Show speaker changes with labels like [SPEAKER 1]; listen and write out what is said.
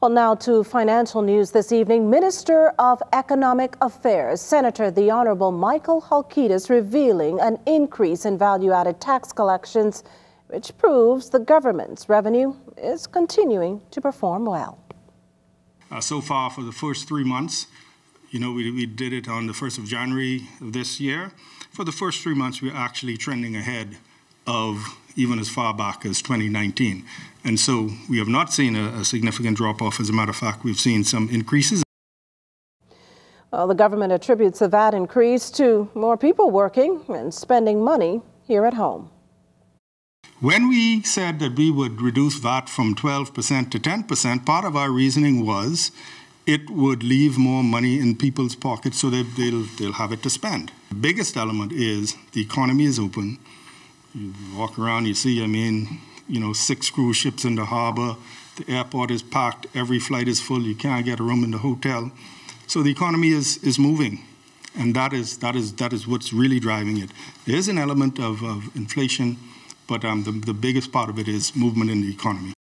[SPEAKER 1] Well, now to financial news this evening. Minister of Economic Affairs, Senator the Honorable Michael Halkitis, revealing an increase in value added tax collections, which proves the government's revenue is continuing to perform well.
[SPEAKER 2] Uh, so far, for the first three months, you know, we, we did it on the 1st of January of this year. For the first three months, we're actually trending ahead of even as far back as 2019. And so we have not seen a, a significant drop off. As a matter of fact, we've seen some increases.
[SPEAKER 1] Well, the government attributes the VAT increase to more people working and spending money here at home.
[SPEAKER 2] When we said that we would reduce VAT from 12% to 10%, part of our reasoning was it would leave more money in people's pockets so that they'll, they'll have it to spend. The biggest element is the economy is open. You walk around, you see, I mean, you know, six cruise ships in the harbor. The airport is packed. Every flight is full. You can't get a room in the hotel. So the economy is, is moving. And that is, that, is, that is what's really driving it. There's an element of, of inflation, but um, the, the biggest part of it is movement in the economy.